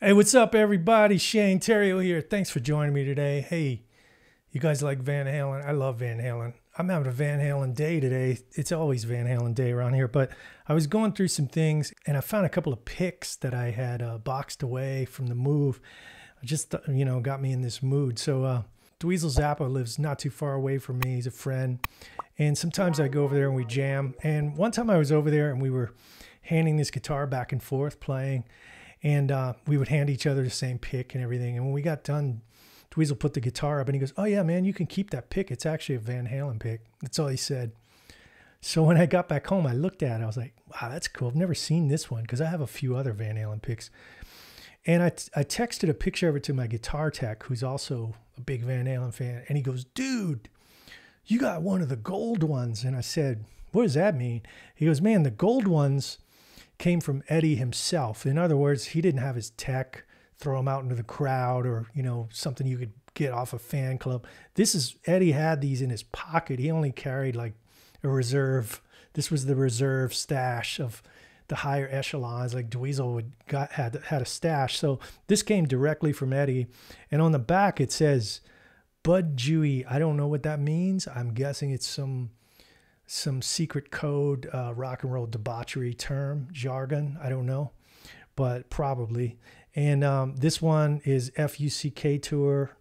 Hey, what's up, everybody? Shane Theriot here. Thanks for joining me today. Hey, you guys like Van Halen? I love Van Halen. I'm having a Van Halen day today. It's always Van Halen day around here, but I was going through some things and I found a couple of picks that I had uh, boxed away from the move. Just, you know, got me in this mood. So, uh, Dweezil Zappa lives not too far away from me. He's a friend. And sometimes I go over there and we jam. And one time I was over there and we were handing this guitar back and forth playing and uh, we would hand each other the same pick and everything. And when we got done, Dweezil put the guitar up and he goes, "Oh yeah, man, you can keep that pick. It's actually a Van Halen pick." That's all he said. So when I got back home, I looked at it. I was like, "Wow, that's cool. I've never seen this one because I have a few other Van Halen picks." And I, I texted a picture of it to my guitar tech, who's also a big Van Halen fan, and he goes, "Dude, you got one of the gold ones." And I said, "What does that mean?" He goes, "Man, the gold ones." Came from Eddie himself. In other words, he didn't have his tech throw him out into the crowd or, you know, something you could get off a fan club. This is Eddie had these in his pocket. He only carried like a reserve. This was the reserve stash of the higher echelons like Dweezil would got had had a stash. So this came directly from Eddie. And on the back it says Bud Dewey. I don't know what that means. I'm guessing it's some some secret code uh, rock and roll debauchery term jargon. I don't know, but probably. And um, this one is FUCK tour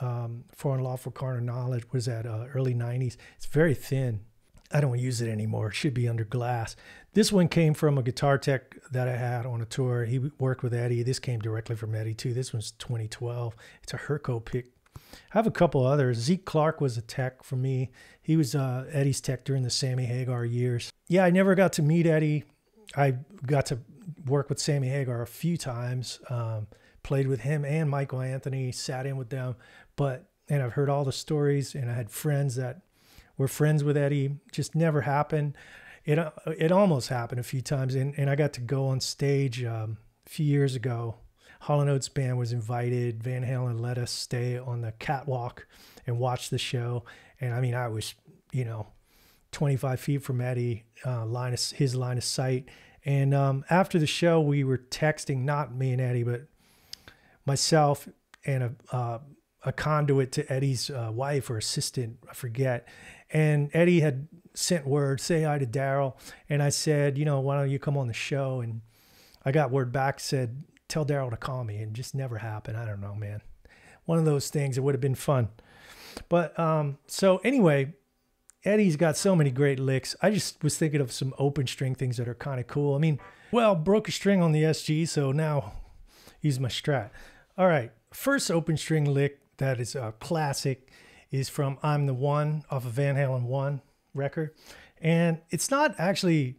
um, for unlawful carnal knowledge. Was that uh, early '90s? It's very thin. I don't use it anymore. It should be under glass. This one came from a guitar tech that I had on a tour. He worked with Eddie. This came directly from Eddie too. This one's 2012. It's a Herco pick I have a couple others. Zeke Clark was a tech for me. He was uh, Eddie's tech during the Sammy Hagar years. Yeah, I never got to meet Eddie. I got to work with Sammy Hagar a few times. Um, played with him and Michael Anthony. Sat in with them, but and I've heard all the stories. And I had friends that were friends with Eddie. Just never happened. It uh, it almost happened a few times, and and I got to go on stage um, a few years ago Hall & Oates band was invited. Van Halen let us stay on the catwalk and watch the show. And I mean, I was, you know, 25 feet from Eddie, uh, line of, his line of sight. And um, after the show, we were texting, not me and Eddie, but myself and a, uh, a conduit to Eddie's uh, wife or assistant, I forget. And Eddie had sent word, say hi to Daryl. And I said, you know, why don't you come on the show? And I got word back, said, tell Daryl to call me and just never happened. I don't know, man. One of those things. It would have been fun. But um, so anyway, Eddie's got so many great licks. I just was thinking of some open string things that are kind of cool. I mean, well, broke a string on the SG, so now use my strat. All right, first open string lick that is a classic is from I'm the One off of Van Halen 1 record. And it's not actually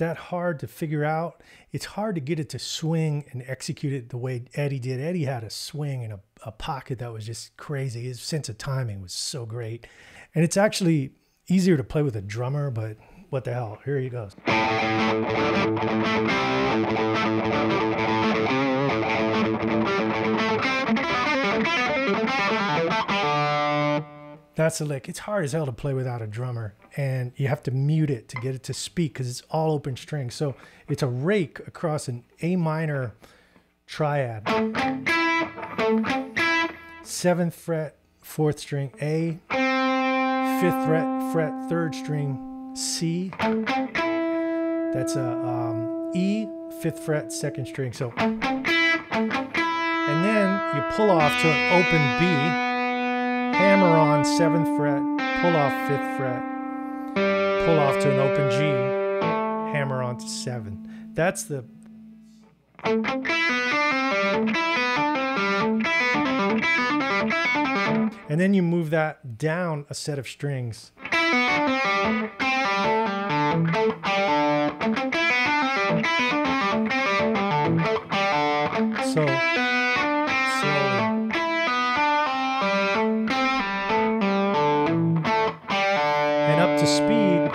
that hard to figure out. It's hard to get it to swing and execute it the way Eddie did. Eddie had a swing and a, a pocket that was just crazy. His sense of timing was so great. And it's actually easier to play with a drummer, but what the hell? Here he goes. That's the lick. It's hard as hell to play without a drummer, and you have to mute it to get it to speak because it's all open strings. So it's a rake across an A minor triad. Seventh fret, fourth string A, fifth fret, fret, third string C. That's a um, E, fifth fret, second string. So, and then you pull off to an open B on seventh fret, pull off fifth fret, pull off to an open G, hammer on to seven. That's the. And then you move that down a set of strings. To speed.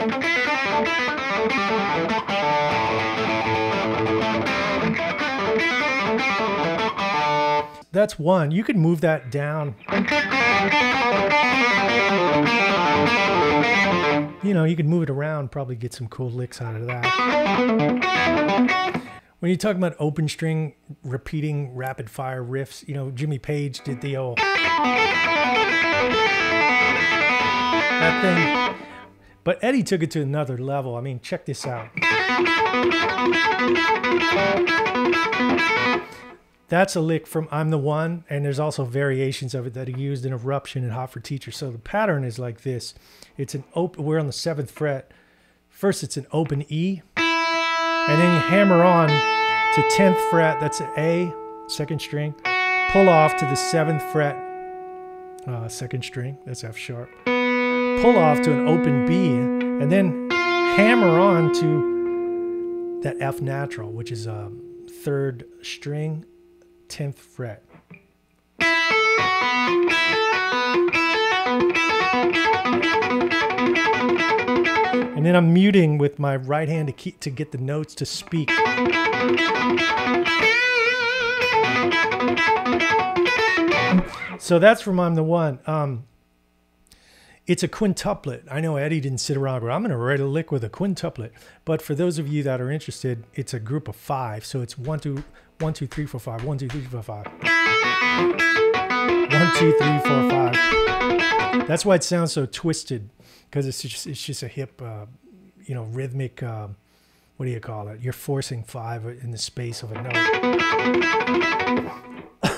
That's one. You could move that down. You know, you could move it around, probably get some cool licks out of that. when you talk about open string repeating rapid fire riffs, you know, Jimmy Page did the old that thing. But Eddie took it to another level. I mean, check this out. That's a lick from I'm the One, and there's also variations of it that he used in Eruption and Hot for Teacher. So the pattern is like this. It's an open, we're on the seventh fret. First, it's an open E, and then you hammer on to 10th fret, that's an A, second string. Pull off to the seventh fret, uh, second string, that's F sharp. Pull off to an open B, and then hammer on to that F natural, which is a third string 10th fret. And then I'm muting with my right hand to keep to get the notes to speak. So that's from I'm the One. Um, it's a quintuplet. I know Eddie didn't sit around, but I'm going to write a lick with a quintuplet. But for those of you that are interested, it's a group of five. So it's one, two, one, two, three, four, five. One, two, three, four, five. One, two, three, four, five. That's why it sounds so twisted, because it's just it's just a hip, uh, you know, rhythmic. Uh, what do you call it? You're forcing five in the space of a note.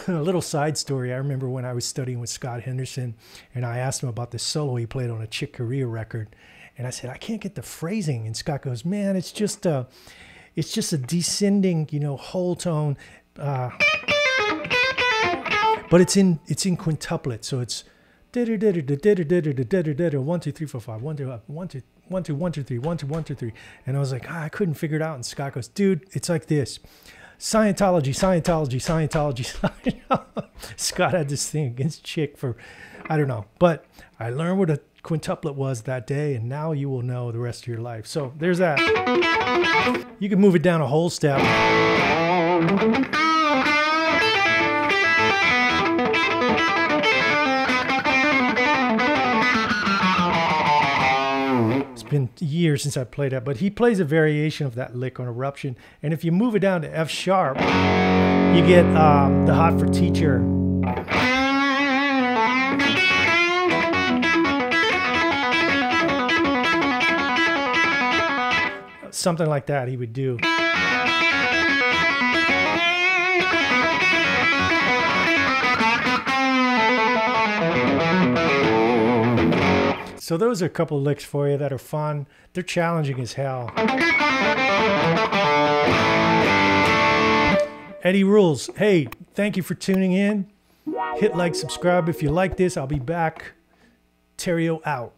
a little side story. I remember when I was studying with Scott Henderson, and I asked him about this solo he played on a Chick Corea record, and I said I can't get the phrasing, and Scott goes, "Man, it's just a, it's just a descending, you know, whole tone, uh, but it's in it's in quintuplet, so it's." One, two, three, four, five. One, two, one, two, one, two, one, two, three. One, two, one, two, three. And I was like, ah, I couldn't figure it out. And Scott goes, dude, it's like this. Scientology, Scientology, Scientology. Scott had this thing against Chick for, I don't know. But I learned what a quintuplet was that day, and now you will know the rest of your life. So there's that. You can move it down a whole step. Been years since I played that, but he plays a variation of that lick on Eruption. And if you move it down to F sharp, you get um, the Hot for Teacher. Something like that he would do. So those are a couple licks for you that are fun. They're challenging as hell. Eddie Rules. Hey, thank you for tuning in. Hit like, subscribe if you like this. I'll be back. Theriot out.